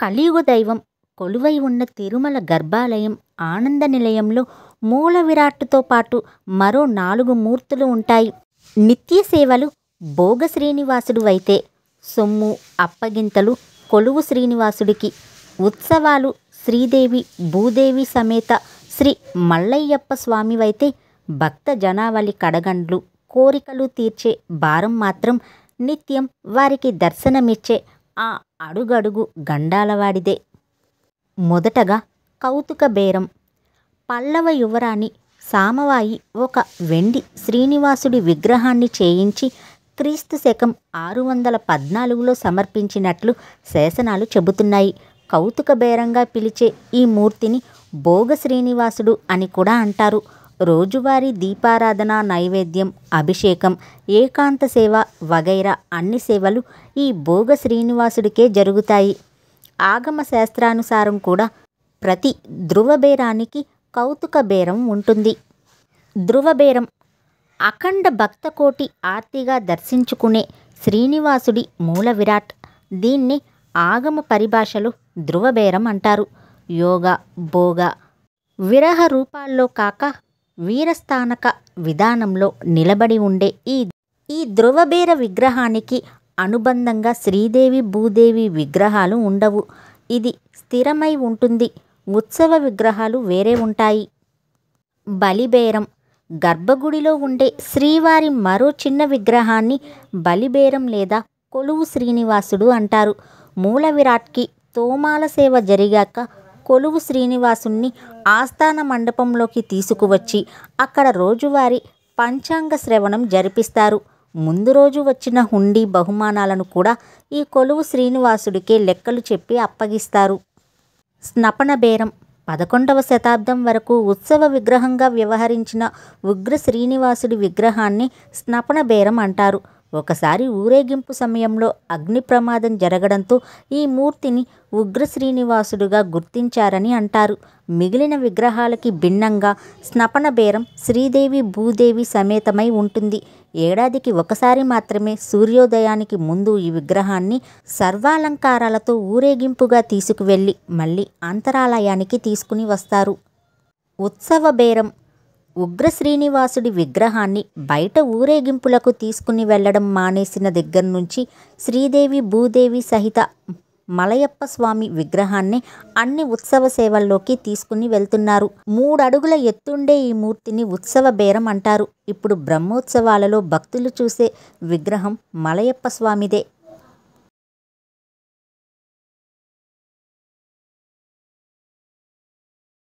కలియుగ దైవం కొలువై ఉన్న తిరుమల గర్భాలయం ఆనంద నిలయంలో మూల విరాట్టుతో పాటు మరో నాలుగు మూర్తులు ఉంటాయి. నిత్య సేవలు భోగ శ్రీనివాసుడు అయితే సొమ్ము అప్పగింతలు కొలువు శ్రీనివాసుడికి. ఉత్సవాలు శ్రీదేవి భూదేవి సమేత శ్రీ మల్లయ్యప్ప స్వామివైతే భక్త జనావళి కడగండ్లు కోరికలు తీర్చే భారం మాత్రం నిత్యం వారికి దర్శనమిచ్చే ఆ అడుగడుగు గండాలవాడిదే. మొదటగా కౌతుక బేరం. పల్లవ యువరాణి సామవాయి ఒక వెండి శ్రీనివాసుడి విగ్రహాన్ని చేయించి క్రీస్తు శకం ఆరు వందల పద్నాలుగులో సమర్పించినట్లు శాసనాలు చెబుతున్నాయి. కౌతుక బేరంగా పిలిచే ఈ మూర్తిని భోగ శ్రీనివాసుడు అని కూడా అంటారు. రోజువారీ దీపారాధన నైవేద్యం అభిషేకం ఏకాంత సేవ వగైరా అన్ని సేవలు ఈ భోగ శ్రీనివాసుడికే జరుగుతాయి. ఆగమ శాస్త్రానుసారం కూడా ప్రతి ధ్రువబేరానికి కౌతుక బేరం ఉంటుంది. ధ్రువబేరం అఖండ భక్తకోటి ఆర్తిగా దర్శించుకునే శ్రీనివాసుడి మూల విరాట్. దీన్ని ఆగమ పరిభాషలో ధ్రువబేరం అంటారు. యోగ భోగ విరహ రూపాల్లో కాక వీరస్థానక విధానంలో నిలబడి ఉండే ఈ ఈ ధ్రువబేర విగ్రహానికి అనుబంధంగా శ్రీదేవి భూదేవి విగ్రహాలు ఉండవు. ఇది స్థిరమై ఉంటుంది. ఉత్సవ విగ్రహాలు వేరే ఉంటాయి. బలిబేరం. గర్భగుడిలో ఉండే శ్రీవారి మరో చిన్న విగ్రహాన్ని బలిబేరం లేదా కొలువు శ్రీనివాసుడు అంటారు. మూల విరాట్కి తోమాల సేవ జరిగాక కొలువు శ్రీనివాసుణ్ణి ఆస్థాన మండపంలోకి తీసుకువచ్చి అక్కడ రోజువారీ పంచాంగ శ్రవణం జరిపిస్తారు. ముందు రోజు వచ్చిన హుండీ బహుమానాలను కూడా ఈ కొలువు శ్రీనివాసుడికే లెక్కలు చెప్పి అప్పగిస్తారు. స్నపన బేరం పదకొండవ శతాబ్దం వరకు ఉత్సవ విగ్రహంగా వ్యవహరించిన ఉగ్ర శ్రీనివాసుడి విగ్రహాన్ని స్నపన బేరం అంటారు. ఒకసారి ఊరేగింపు సమయంలో అగ్ని ప్రమాదం జరగడంతో ఈ మూర్తిని ఉగ్ర శ్రీనివాసుడుగా గుర్తించారని అంటారు. మిగిలిన విగ్రహాలకి భిన్నంగా స్నపన బేరం శ్రీదేవి భూదేవి సమేతమై ఉంటుంది. ఏడాదికి ఒకసారి మాత్రమే సూర్యోదయానికి ముందు ఈ విగ్రహాన్ని సర్వాలంకారాలతో ఊరేగింపుగా తీసుకువెళ్ళి మళ్ళీ అంతరాలయానికి తీసుకుని వస్తారు. ఉత్సవ బేరం ఉగ్ర శ్రీనివాసుడి విగ్రహాన్ని బయట ఊరేగింపులకు తీసుకుని వెళ్ళడం మానేసిన దగ్గర నుంచి శ్రీదేవి భూదేవి సహిత మలయప్ప స్వామి విగ్రహాన్ని అన్ని ఉత్సవ సేవల్లోకి తీసుకుని వెళ్తున్నారు. మూడడుగుల ఎత్తుండే ఈ మూర్తిని ఉత్సవ బేరం అంటారు. ఇప్పుడు బ్రహ్మోత్సవాలలో భక్తులు చూసే విగ్రహం మలయప్ప స్వామిదే.